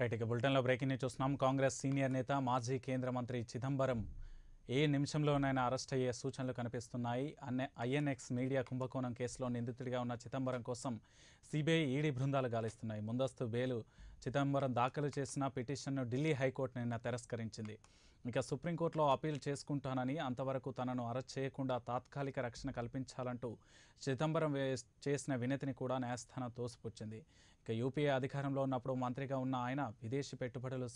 Right ఇక బులెటిన్లో breaking news చూస్తున్నాం. కాంగ్రెస్ సీనియర్ నేత మాజీ కేంద్ర మంత్రి చిదంబరం ఏ నిమిషంలోనైనా అరెస్ట్ అయ్యే సూచనలు కనిపిస్తున్నాయి. అన్నే ఐఎన్ఎక్స్ మీడియా కుంభకోణం కేసులో నిందితుడిగా ఉన్న చిదంబరం కోసం సిబిఐ ఈడీ బృందాలు గాలిస్తున్నాయి. ముందస్తు బెయిలు చిదంబరం దాఖలు చేసిన పిటిషన్ను ఢిల్లీ హైకోర్టు నిన్న తిరస్కరించింది. ఇక సుప్రీంకోర్టులో అపీల్ చేసుకుంటానని అంతవరకు తనను అరెస్ట్ చేయకుండా తాత్కాలిక రక్షణ కల్పించాలంటూ చిదంబరం చేసిన వినతిని కూడా న్యాయస్థానం తోసిపుచ్చింది. ఇక యూపీఏ అధికారంలో ఉన్నప్పుడు మంత్రిగా ఉన్న ఆయన విదేశీ పెట్టుబడులు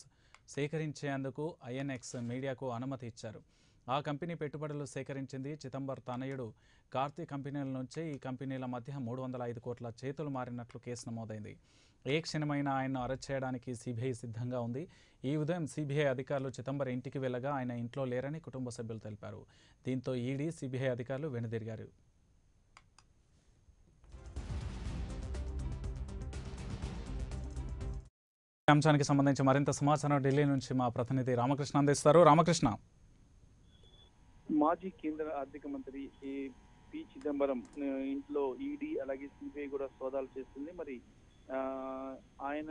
సేకరించేందుకు ఐఎన్ఎక్స్ మీడియాకు అనుమతి ఇచ్చారు. ఆ కంపెనీ పెట్టుబడులు సేకరించింది చిదంబర్ తనయుడు. కార్తీ కంపెనీల నుంచే ఈ కంపెనీల మధ్య మూడు వందల ఐదు కోట్ల చేతులు మారినట్లు కేసు నమోదైంది. ఏ క్షణమైనా ఆయన్ను అరెస్ట్ చేయడానికి సిబిఐ సిద్ధంగా ఉంది. ఈ ఉదయం సిబిఐ అధికారులు చిదంబరం ఇంటికి వెళ్ళగా ఆయన ఇంట్లో లేరని కుటుంబ సభ్యులు తెలిపారు. దీంతో ఈడీ సిబిఐ అధికారులు వెనుదిరిగారు. అంశానికి సంబంధించి మరింత సమాచారం ఢిల్లీ నుంచి మా ప్రతినిధి రామకృష్ణ అందిస్తారు. రామకృష్ణ. మాజీ కేంద్ర ఆర్థిక మంత్రి ఏ పి చిదంబరం ఇంట్లో ఈడీ అలాగే సిబిఐ కూడా సోదాలు చేస్తుంది. మరి ఆయన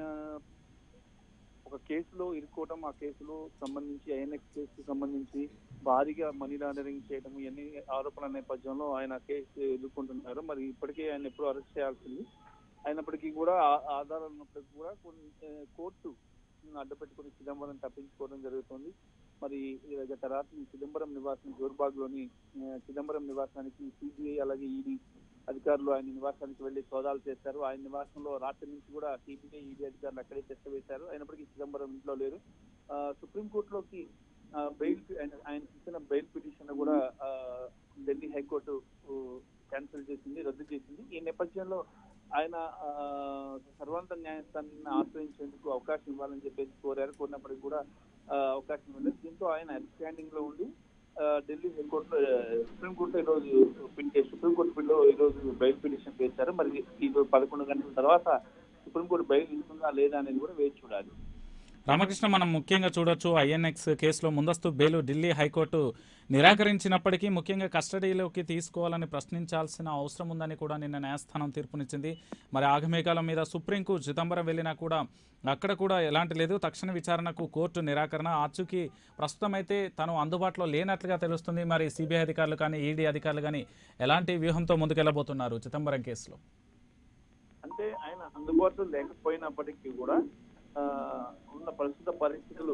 ఒక కేసులో ఇరుక్కోవడం ఆ కేసులో సంబంధించి ఐఎన్ఎక్స్ కేసుకు సంబంధించి భారీగా మనీ లాండరింగ్ చేయడం ఇవన్నీ ఆరోపణల నేపథ్యంలో ఆయన కేసు ఎదుర్కొంటున్నారు. మరి ఇప్పటికే ఆయన ఎప్పుడు అరెస్ట్ చేయాల్సింది. అయినప్పటికీ కూడా ఆధారాలు ఉన్నప్పటికీ కూడా కొన్ని కోర్టు అడ్డుపెట్టుకుని చిదంబరం తప్పించుకోవడం జరుగుతుంది. మరి గత రాత్రి చిదంబరం నివాసం జోర్బాగ్లోని చిదంబరం నివాసానికి సిబిఐ అలాగే ఈడీ అధికారులు ఆయన నివాసానికి వెళ్ళి సోదాలు చేశారు. ఆయన నివాసంలో రాత్రి నుంచి కూడా సిబిఐ ఈడీ అధికారులు అక్కడే చర్చ వేశారు. అయినప్పటికీ చిదంబరం ఇంట్లో లేరు. సుప్రీంకోర్టులోకి బెయిల్ ఆయన ఇచ్చిన బెయిల్ పిటిషన్ కూడా ఢిల్లీ హైకోర్టు క్యాన్సిల్ చేసింది రద్దు చేసింది. ఈ నేపథ్యంలో ఆయన సర్వాంత న్యాయస్థానాన్ని ఆశ్రయించేందుకు అవకాశం ఇవ్వాలని చెప్పేసి కోరారు. కోరినప్పటికీ కూడా అవకాశం ఇవ్వలేదు. దీంతో ఆయన స్టాండింగ్లో ఉండి ఢిల్లీ హైకోర్టులో సుప్రీంకోర్టు ఈ రోజు సుప్రీంకోర్టు పిల్లో ఈ రోజు బెయిల్ పిటిషన్ వేశారు. మరి ఈ రోజు పదకొండు గంటల తర్వాత సుప్రీంకోర్టు బెయిల్ ఇస్తుందా లేదా అనేది కూడా వేచి చూడాలి. రామకృష్ణ మనం ముఖ్యంగా చూడొచ్చు ఐఎన్ఎక్స్ కేసులో ముందస్తు బెయిలు ఢిల్లీ హైకోర్టు నిరాకరించినప్పటికీ ముఖ్యంగా కస్టడీలోకి తీసుకోవాలని ప్రశ్నించాల్సిన అవసరం ఉందని కూడా నిన్న న్యాయస్థానం తీర్పునిచ్చింది. మరి ఆగమేఘాల మీద సుప్రీంకు చిదంబరం వెళ్ళినా కూడా అక్కడ కూడా ఎలాంటి లేదు. తక్షణ విచారణకు కోర్టు నిరాకరణ. ఆచూకీ ప్రస్తుతం అయితే తను అందుబాటులో లేనట్లుగా తెలుస్తుంది. మరి సిబిఐ అధికారులు కానీ ఈడీ అధికారులు కానీ ఎలాంటి వ్యూహంతో ముందుకెళ్ళబోతున్నారు చిదంబరం కేసులో? అంటే ఆయన అందుబాటులో లేకపోయినప్పటికీ కూడా ఉన్న ప్రస్తుత పరిస్థితులు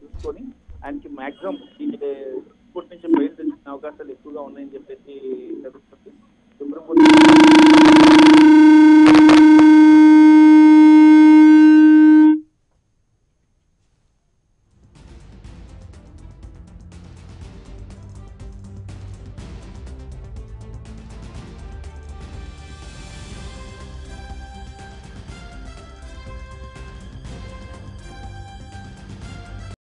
చూసుకొని ఆయనకి మాక్సిమం ఇప్పటి నుంచి బయలు తెచ్చిన అవకాశాలు ఎక్కువగా ఉన్నాయని చెప్పేసి తెలుస్తుంది. సుప్రీంకోర్టు